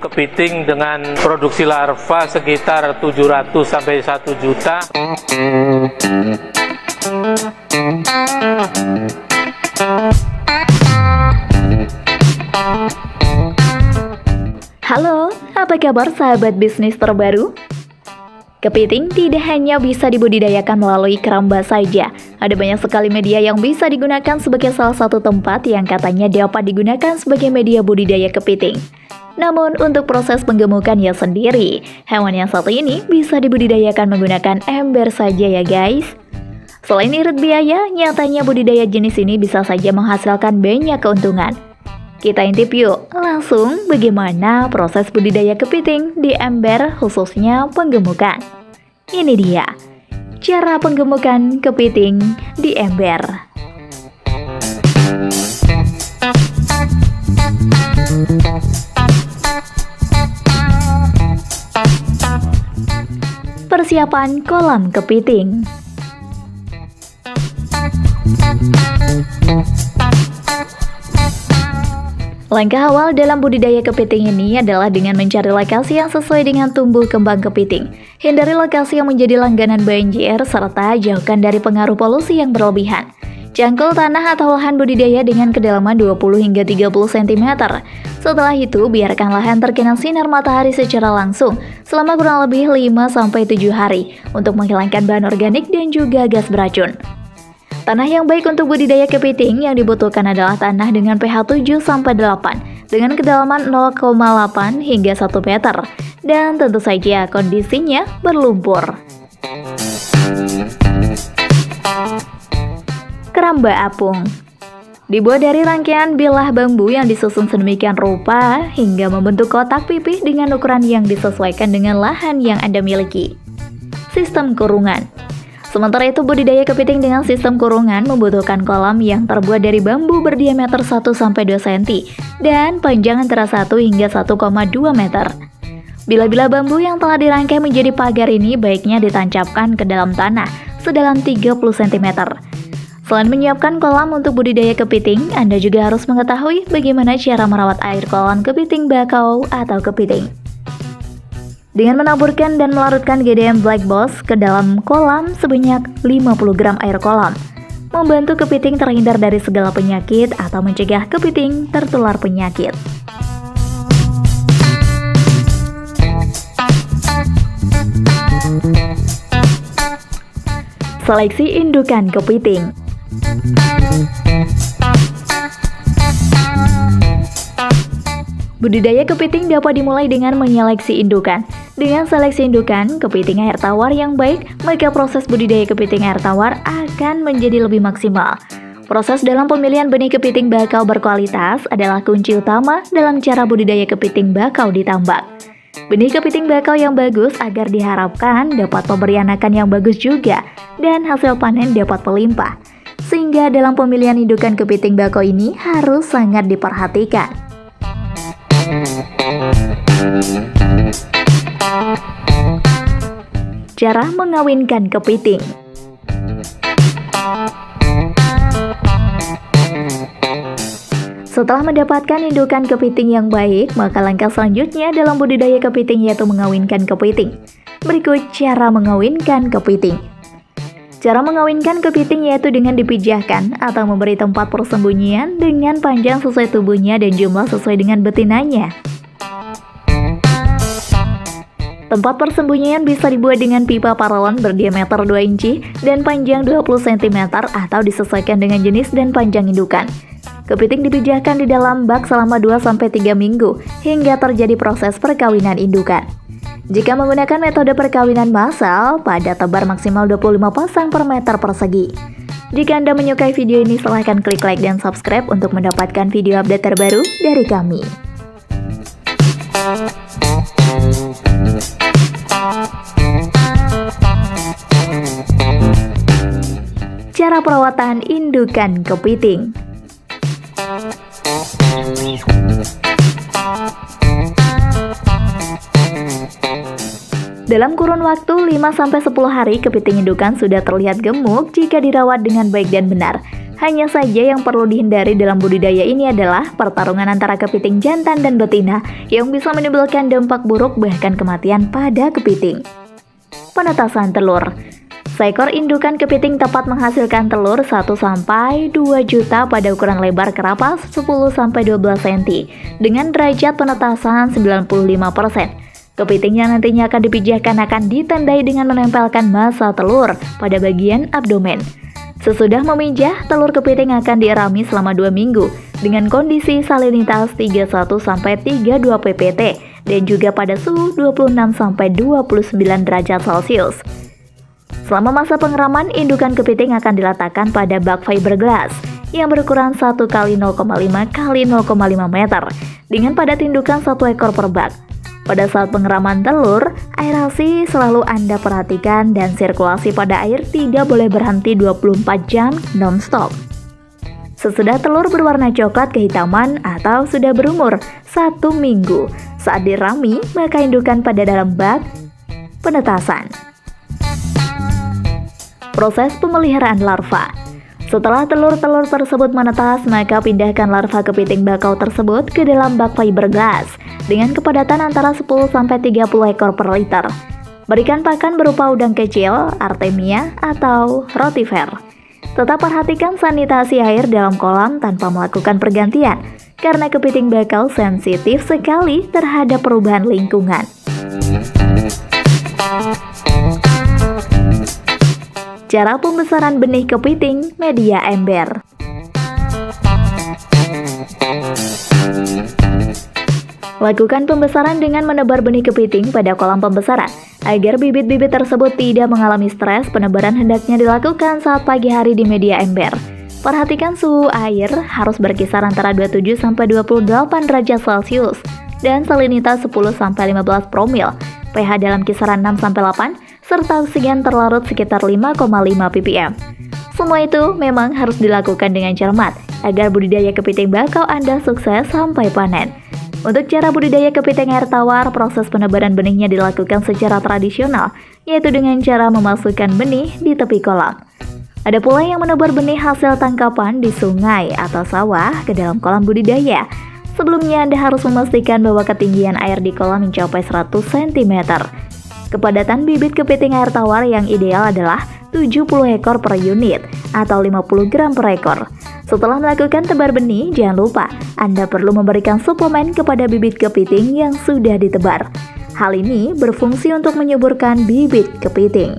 Kepiting dengan produksi larva sekitar 700 sampai 1 juta. Halo, apa kabar sahabat bisnis terbaru? Kepiting tidak hanya bisa dibudidayakan melalui keramba saja. Ada banyak sekali media yang bisa digunakan sebagai salah satu tempat yang katanya dapat digunakan sebagai media budidaya kepiting. Namun untuk proses penggemukannya sendiri, hewan yang satu ini bisa dibudidayakan menggunakan ember saja ya guys. Selain irit biaya, nyatanya budidaya jenis ini bisa saja menghasilkan banyak keuntungan. Kita intip yuk, langsung bagaimana proses budidaya kepiting di ember khususnya penggemukan. Ini dia, cara penggemukan kepiting di ember. Persiapan kolam kepiting Langkah awal dalam budidaya kepiting ini adalah dengan mencari lokasi yang sesuai dengan tumbuh kembang kepiting. Hindari lokasi yang menjadi langganan banjir, serta jauhkan dari pengaruh polusi yang berlebihan. Jangkau tanah atau lahan budidaya dengan kedalaman 20 hingga 30 cm. Setelah itu, biarkan lahan terkena sinar matahari secara langsung selama kurang lebih 5-7 hari untuk menghilangkan bahan organik dan juga gas beracun. Tanah yang baik untuk budidaya kepiting yang dibutuhkan adalah tanah dengan pH 7-8 dengan kedalaman 0,8 hingga 1 meter dan tentu saja kondisinya berlumpur. Keramba apung Dibuat dari rangkaian bilah bambu yang disusun sedemikian rupa hingga membentuk kotak pipih dengan ukuran yang disesuaikan dengan lahan yang Anda miliki. Sistem kurungan Sementara itu budidaya kepiting dengan sistem kurungan membutuhkan kolam yang terbuat dari bambu berdiameter 1-2 cm dan panjang antara 1 hingga 1,2 meter. Bila-bila bambu yang telah dirangkai menjadi pagar ini baiknya ditancapkan ke dalam tanah sedalam 30 cm. Selain menyiapkan kolam untuk budidaya kepiting, Anda juga harus mengetahui bagaimana cara merawat air kolam kepiting bakau atau kepiting. Dengan menaburkan dan melarutkan GDM Black Boss ke dalam kolam sebanyak 50 gram air kolam, membantu kepiting terhindar dari segala penyakit atau mencegah kepiting tertular penyakit. Seleksi indukan kepiting Budidaya kepiting dapat dimulai dengan menyeleksi indukan. Dengan seleksi indukan, kepiting air tawar yang baik, maka proses budidaya kepiting air tawar akan menjadi lebih maksimal. Proses dalam pemilihan benih kepiting bakau berkualitas adalah kunci utama dalam cara budidaya kepiting bakau di tambak. Benih kepiting bakau yang bagus agar diharapkan dapat memberi anakan yang bagus juga dan hasil panen dapat melimpah. Sehingga dalam pemilihan indukan kepiting bakau ini harus sangat diperhatikan. Cara mengawinkan kepiting Setelah mendapatkan indukan kepiting yang baik, maka langkah selanjutnya dalam budidaya kepiting yaitu mengawinkan kepiting. Berikut cara mengawinkan kepiting. Cara mengawinkan kepiting yaitu dengan dipijahkan atau memberi tempat persembunyian dengan panjang sesuai tubuhnya dan jumlah sesuai dengan betinanya. Tempat persembunyian bisa dibuat dengan pipa paralon berdiameter 2 inci dan panjang 20 cm atau disesuaikan dengan jenis dan panjang indukan. Kepiting dipijahkan di dalam bak selama 2-3 minggu hingga terjadi proses perkawinan indukan. Jika menggunakan metode perkawinan massal, pada tebar maksimal 25 pasang per meter persegi. Jika Anda menyukai video ini, silahkan klik like dan subscribe untuk mendapatkan video update terbaru dari kami. Cara perawatan indukan kepiting Dalam kurun waktu 5-10 hari, kepiting indukan sudah terlihat gemuk jika dirawat dengan baik dan benar. Hanya saja yang perlu dihindari dalam budidaya ini adalah pertarungan antara kepiting jantan dan betina yang bisa menimbulkan dampak buruk bahkan kematian pada kepiting. Penetasan telur Seekor indukan kepiting tepat menghasilkan telur 1-2 juta pada ukuran lebar kerapas 10-12 cm dengan derajat penetasan 95%. Kepiting yang nantinya akan dipijahkan akan ditandai dengan menempelkan masa telur pada bagian abdomen. Sesudah memijah, telur kepiting akan dierami selama 2 minggu dengan kondisi salinitas 31-32 ppt dan juga pada suhu 26-29 derajat Celcius. Selama masa pengeraman, indukan kepiting akan diletakkan pada bak fiberglass yang berukuran 1 x 0,5 x 0,5 meter dengan padat indukan satu ekor per bak. Pada saat pengeraman telur, aerasi selalu Anda perhatikan dan sirkulasi pada air tidak boleh berhenti 24 jam non-stop. Sesudah telur berwarna coklat kehitaman atau sudah berumur satu minggu, saat dirami maka indukan pada dalam bak penetasan. Proses pemeliharaan larva setelah telur-telur tersebut menetas, maka pindahkan larva kepiting bakau tersebut ke dalam bak fiberglass dengan kepadatan antara 10-30 ekor per liter. Berikan pakan berupa udang kecil, artemia, atau rotifer. Tetap perhatikan sanitasi air dalam kolam tanpa melakukan pergantian, karena kepiting bakau sensitif sekali terhadap perubahan lingkungan. Cara pembesaran benih kepiting media ember. Lakukan pembesaran dengan menebar benih kepiting pada kolam pembesaran. Agar bibit-bibit tersebut tidak mengalami stres, penebaran hendaknya dilakukan saat pagi hari di media ember. Perhatikan suhu air harus berkisar antara 27-28 derajat Celcius dan salinitas 10-15 promil, pH dalam kisaran 6-8, serta oksigen terlarut sekitar 5,5 ppm. Semua itu memang harus dilakukan dengan cermat agar budidaya kepiting bakau Anda sukses sampai panen. Untuk cara budidaya kepiting air tawar, proses penebaran benihnya dilakukan secara tradisional, yaitu dengan cara memasukkan benih di tepi kolam. Ada pula yang menebar benih hasil tangkapan di sungai atau sawah ke dalam kolam budidaya. Sebelumnya Anda harus memastikan bahwa ketinggian air di kolam mencapai 100 cm. Kepadatan bibit kepiting air tawar yang ideal adalah 70 ekor per unit atau 50 gram per ekor. Setelah melakukan tebar benih, jangan lupa Anda perlu memberikan suplemen kepada bibit kepiting yang sudah ditebar. Hal ini berfungsi untuk menyuburkan bibit kepiting.